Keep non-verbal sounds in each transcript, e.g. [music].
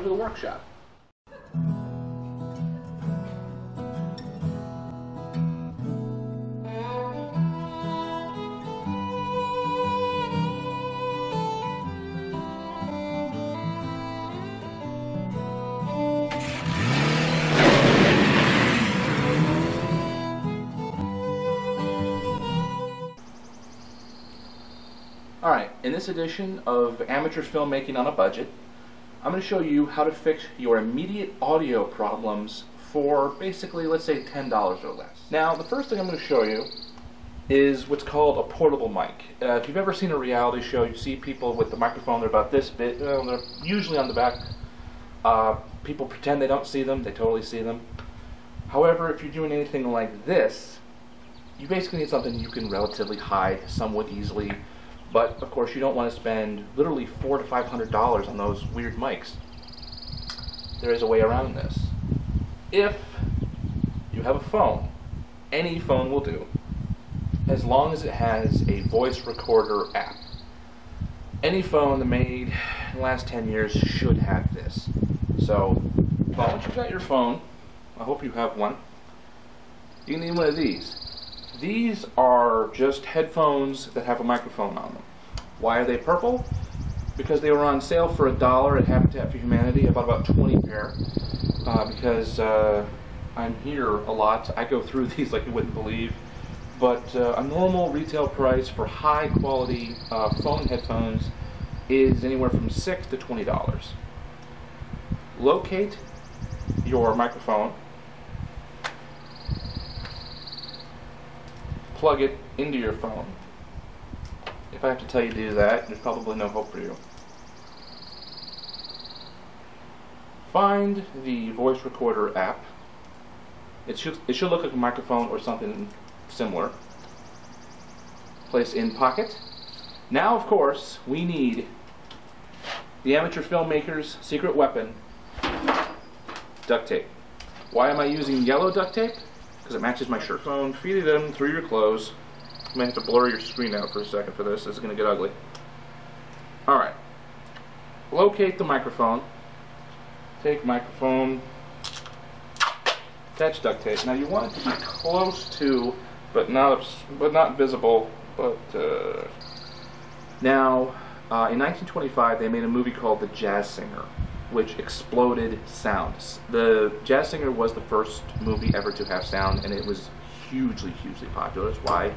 welcome to the workshop. Alright, in this edition of Amateur Filmmaking on a Budget, I'm going to show you how to fix your immediate audio problems for basically, let's say, $10 or less. Now, the first thing I'm going to show you is what's called a portable mic. Uh, if you've ever seen a reality show, you see people with the microphone, they're about this big, uh, they're usually on the back. Uh, people pretend they don't see them, they totally see them. However, if you're doing anything like this, you basically need something you can relatively hide somewhat easily but of course, you don't want to spend literally four to five hundred dollars on those weird mics. There is a way around this. If you have a phone, any phone will do, as long as it has a voice recorder app. Any phone that made in the last 10 years should have this. So, once you've got your phone, I hope you have one, you need one of these. These are just headphones that have a microphone on them. Why are they purple? Because they were on sale for a dollar at Habitat for Humanity. I bought about 20 pair uh, because uh, I'm here a lot. I go through [laughs] these like you wouldn't believe. But uh, a normal retail price for high quality uh, phone headphones is anywhere from 6 to $20. Locate your microphone plug it into your phone. If I have to tell you to do that, there's probably no hope for you. Find the voice recorder app. It should, it should look like a microphone or something similar. Place in pocket. Now, of course, we need the amateur filmmaker's secret weapon, duct tape. Why am I using yellow duct tape? Because it matches my shirt. Phone, feed it in through your clothes. You may have to blur your screen out for a second for this. This is going to get ugly. Alright. Locate the microphone. Take microphone. Attach duct tape. Now you want it to be close to, but not but not visible. But uh, now, uh, in 1925, they made a movie called The Jazz Singer which exploded sound. The Jazz Singer was the first movie ever to have sound, and it was hugely, hugely popular. That's why.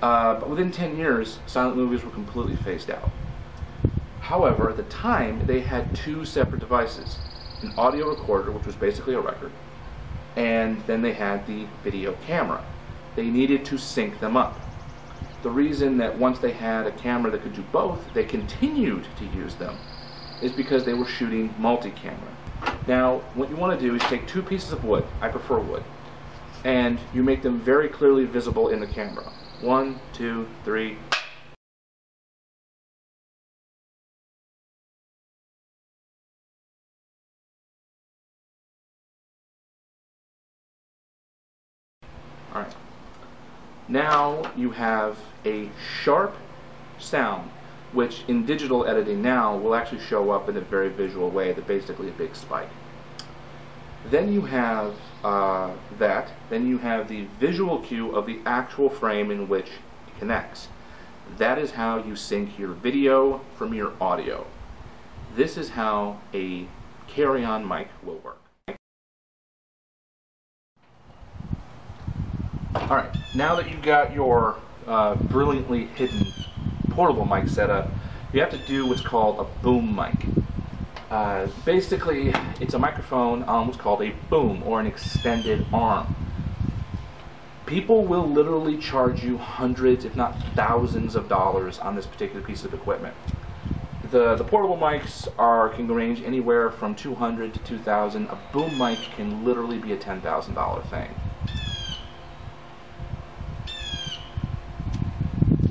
Uh, but within 10 years, silent movies were completely phased out. However, at the time, they had two separate devices an audio recorder, which was basically a record, and then they had the video camera. They needed to sync them up. The reason that once they had a camera that could do both, they continued to use them is because they were shooting multi-camera. Now, what you want to do is take two pieces of wood, I prefer wood, and you make them very clearly visible in the camera. One, two, three. Alright. Now you have a sharp sound which in digital editing now will actually show up in a very visual way, that basically a big spike. Then you have uh, that, then you have the visual cue of the actual frame in which it connects. That is how you sync your video from your audio. This is how a carry-on mic will work. Alright, now that you've got your uh, brilliantly hidden portable mic setup, you have to do what's called a boom mic. Uh, basically, it's a microphone on what's called a boom or an extended arm. People will literally charge you hundreds, if not thousands of dollars on this particular piece of equipment. The, the portable mics are can range anywhere from 200 to 2000. A boom mic can literally be a $10,000 thing.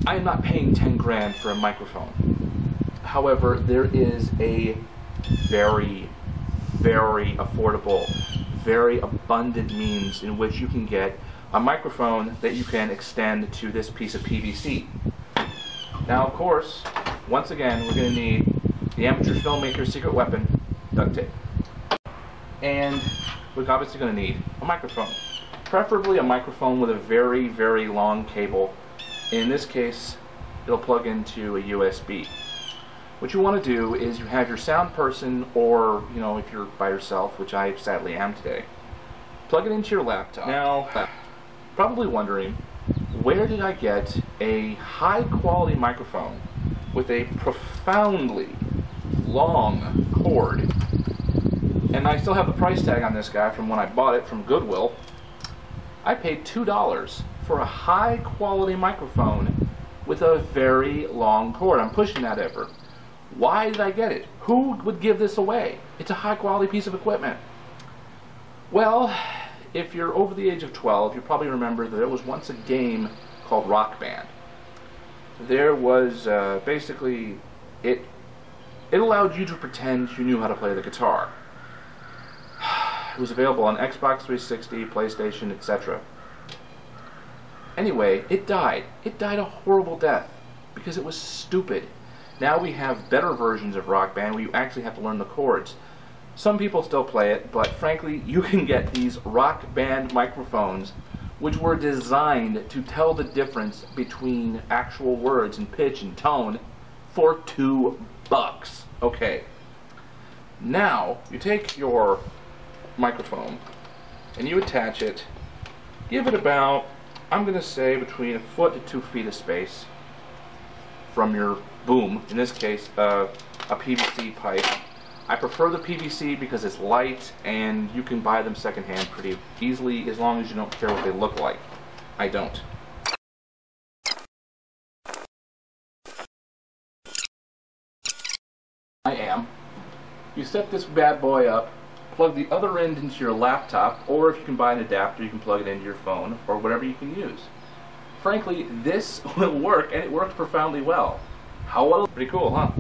I am not paying 10 grand for a microphone. However, there is a very, very affordable, very abundant means in which you can get a microphone that you can extend to this piece of PVC. Now, of course, once again, we're going to need the amateur filmmaker's secret weapon, duct tape. And we're obviously going to need a microphone. Preferably a microphone with a very, very long cable. In this case, it'll plug into a USB. What you want to do is you have your sound person, or, you know, if you're by yourself, which I sadly am today, plug it into your laptop. Now, probably wondering, where did I get a high quality microphone with a profoundly long cord? And I still have the price tag on this guy from when I bought it from Goodwill. I paid $2 for a high quality microphone with a very long cord. I'm pushing that ever. Why did I get it? Who would give this away? It's a high quality piece of equipment. Well, if you're over the age of 12, you probably remember that there was once a game called Rock Band. There was uh, basically it. It allowed you to pretend you knew how to play the guitar. [sighs] It was available on Xbox 360, PlayStation, etc. Anyway, it died. It died a horrible death because it was stupid. Now we have better versions of Rock Band where you actually have to learn the chords. Some people still play it, but frankly, you can get these Rock Band microphones which were designed to tell the difference between actual words and pitch and tone for two bucks. Okay. Now, you take your microphone and you attach it, give it about, I'm going to say, between a foot to two feet of space from your boom, in this case, uh, a PVC pipe. I prefer the PVC because it's light and you can buy them secondhand pretty easily as long as you don't care what they look like. I don't. I am. You set this bad boy up, plug the other end into your laptop, or if you can buy an adapter, you can plug it into your phone, or whatever you can use. Frankly, this [laughs] will work, and it worked profoundly well. How well? Pretty cool, huh?